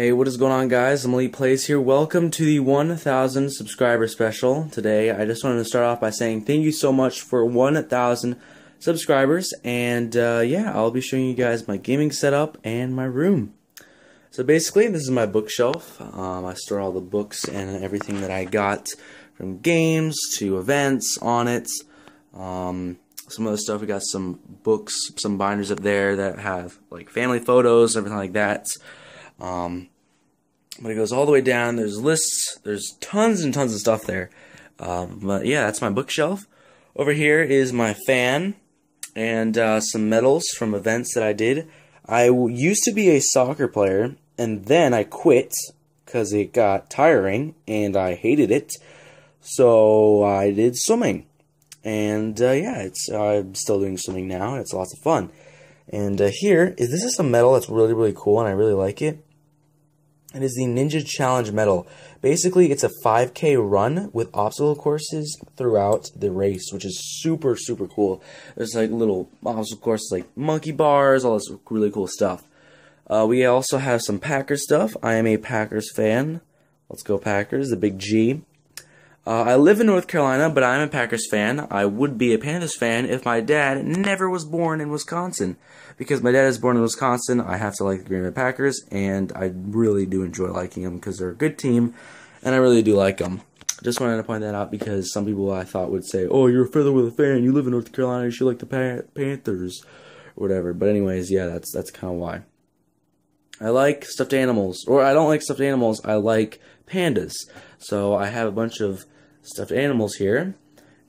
Hey, what is going on, guys? I'm ElitePlayz here. Welcome to the 1,000 subscriber special. Today, I just wanted to start off by saying thank you so much for 1,000 subscribers. And uh, yeah, I'll be showing you guys my gaming setup and my room. So basically, this is my bookshelf. Um, I store all the books and everything that I got from games to events on it. Um, some other stuff. We got some books, some binders up there that have like family photos, everything like that. Um, but it goes all the way down. There's lists. There's tons and tons of stuff there. Um, but yeah, that's my bookshelf. Over here is my fan and uh, some medals from events that I did. I used to be a soccer player, and then I quit because it got tiring and I hated it. So I did swimming, and uh, yeah, it's I'm still doing swimming now. It's lots of fun. And uh, here is this is a medal that's really really cool, and I really like it. It is the Ninja Challenge medal. Basically, it's a 5K run with obstacle courses throughout the race, which is super, super cool. There's like little obstacle courses like monkey bars, all this really cool stuff. Uh, we also have some Packers stuff. I am a Packers fan. Let's go Packers, the big G. Uh, I live in North Carolina, but I'm a Packers fan. I would be a Panthers fan if my dad never was born in Wisconsin. Because my dad is born in Wisconsin, I have to like the Green Bay Packers, and I really do enjoy liking them because they're a good team, and I really do like them. Just wanted to point that out because some people I thought would say, "Oh, you're a feather with a fan. You live in North Carolina. You should like the pa Panthers, or whatever." But anyways, yeah, that's that's kind of why. I like stuffed animals, or I don't like stuffed animals. I like pandas. So I have a bunch of stuffed animals here.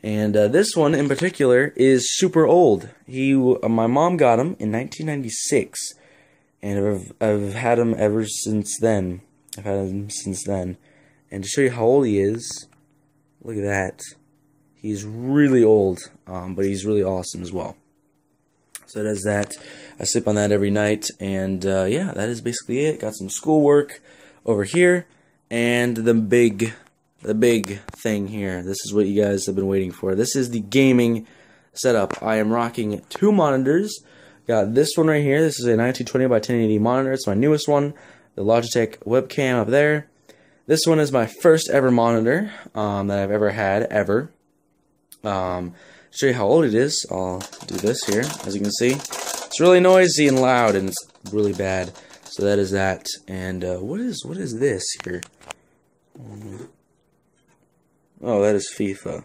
And uh, this one in particular is super old. He, uh, my mom got him in 1996, and I've, I've had him ever since then. I've had him since then. And to show you how old he is, look at that. He's really old, um, but he's really awesome as well. So does that. I sleep on that every night, and uh, yeah, that is basically it. Got some schoolwork over here, and the big the big thing here. This is what you guys have been waiting for. This is the gaming setup. I am rocking two monitors. Got this one right here. This is a 1920 by 1080 monitor. It's my newest one. The Logitech webcam up there. This one is my first ever monitor um, that I've ever had, ever. Um, show you how old it is. I'll do this here. As you can see, it's really noisy and loud, and it's really bad. So that is that. And uh, what is what is this here? Um, Oh, that is FIFA.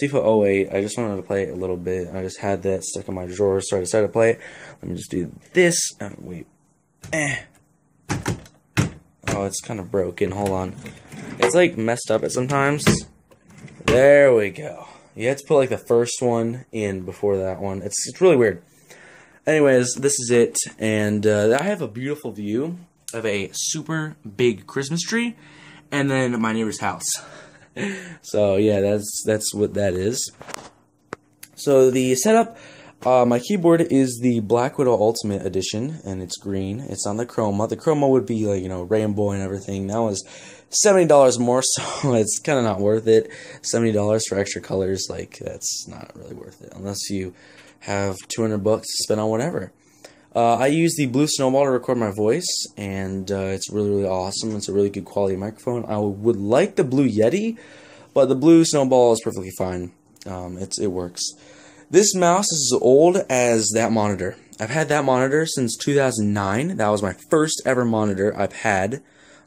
FIFA 08. I just wanted to play it a little bit. I just had that stuck in my drawer, so I decided to play it. Let me just do this. Oh, wait. Eh. Oh, it's kind of broken. Hold on. It's like messed up at sometimes. There we go. You have to put like the first one in before that one. It's, it's really weird. Anyways, this is it. And uh, I have a beautiful view of a super big Christmas tree and then my neighbor's house so yeah, that's that's what that is. So the setup, uh, my keyboard is the Black Widow Ultimate Edition, and it's green. It's on the Chroma. The Chroma would be like you know rainbow and everything. That was seventy dollars more, so it's kind of not worth it. Seventy dollars for extra colors, like that's not really worth it unless you have two hundred bucks to spend on whatever. Uh, I use the Blue Snowball to record my voice, and uh, it's really, really awesome. It's a really good quality microphone. I would like the Blue Yeti, but the Blue Snowball is perfectly fine. Um, it's, it works. This mouse is as old as that monitor. I've had that monitor since 2009. That was my first ever monitor I've had.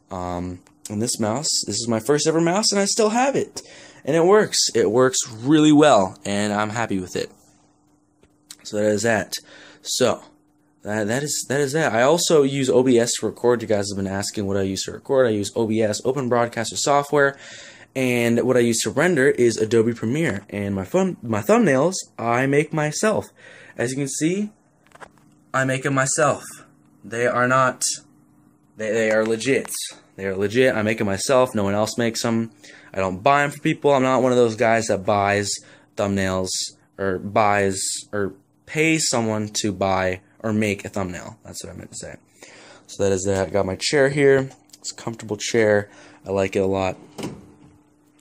Um, and this mouse, this is my first ever mouse, and I still have it. And it works. It works really well, and I'm happy with it. So that is that. So, that, that is that is that. I also use OBS to record. You guys have been asking what I use to record. I use OBS, Open Broadcaster software, and what I use to render is Adobe Premiere. And my fun my thumbnails I make myself. As you can see, I make them myself. They are not. They they are legit. They are legit. I make them myself. No one else makes them. I don't buy them for people. I'm not one of those guys that buys thumbnails or buys or pays someone to buy or make a thumbnail. That's what I meant to say. So that is that. I got my chair here. It's a comfortable chair. I like it a lot.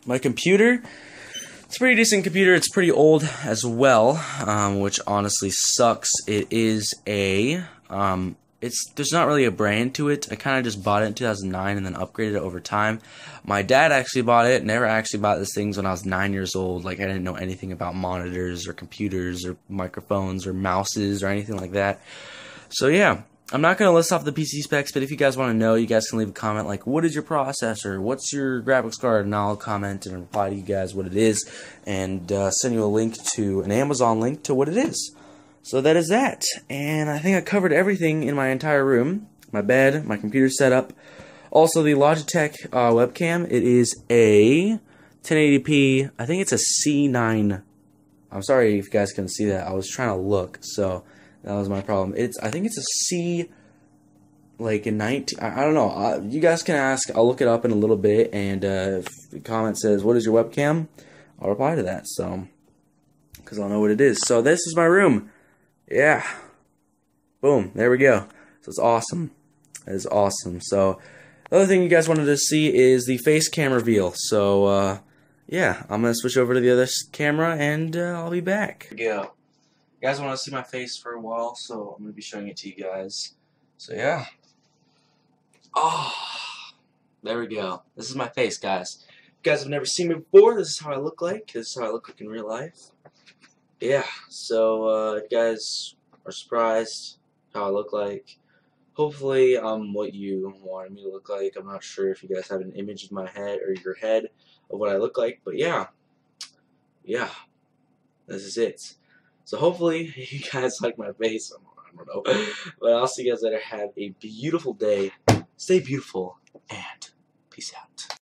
My computer. It's a pretty decent computer. It's pretty old as well, um, which honestly sucks. It is a um, it's there's not really a brand to it. I kind of just bought it in 2009 and then upgraded it over time. My dad actually bought it. Never actually bought these things when I was nine years old. Like I didn't know anything about monitors or computers or microphones or mouses or anything like that. So yeah, I'm not going to list off the PC specs, but if you guys want to know, you guys can leave a comment like, what is your processor? What's your graphics card? And I'll comment and reply to you guys what it is and uh, send you a link to an Amazon link to what it is. So that is that. And I think I covered everything in my entire room. My bed, my computer setup. Also the Logitech uh, webcam. It is a 1080p. I think it's a C9. I'm sorry if you guys can see that. I was trying to look. So that was my problem. It's I think it's a C like a 19 I, I don't know. I, you guys can ask. I'll look it up in a little bit and uh, if the comment says what is your webcam? I'll reply to that. So cuz I'll know what it is. So this is my room. Yeah. Boom. There we go. So it's awesome. It is awesome. So the other thing you guys wanted to see is the face cam reveal. So uh, yeah, I'm to switch over to the other camera and uh, I'll be back. Go. You guys want to see my face for a while, so I'm to be showing it to you guys. So yeah. Oh, there we go. This is my face, guys. If you guys have never seen me before, this is how I look like. This is how I look like in real life. Yeah, so uh, guys are surprised how I look like, hopefully I'm what you wanted me to look like. I'm not sure if you guys have an image in my head or your head of what I look like, but yeah. Yeah. This is it. So hopefully you guys like my face. I don't know. But I'll see you guys later. Have a beautiful day. Stay beautiful and peace out.